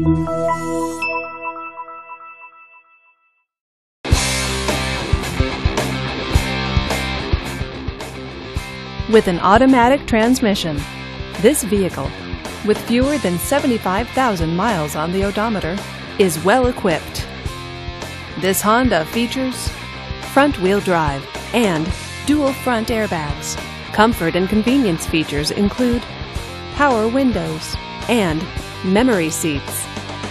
With an automatic transmission, this vehicle, with fewer than 75,000 miles on the odometer, is well equipped. This Honda features front wheel drive and dual front airbags. Comfort and convenience features include power windows and memory seats.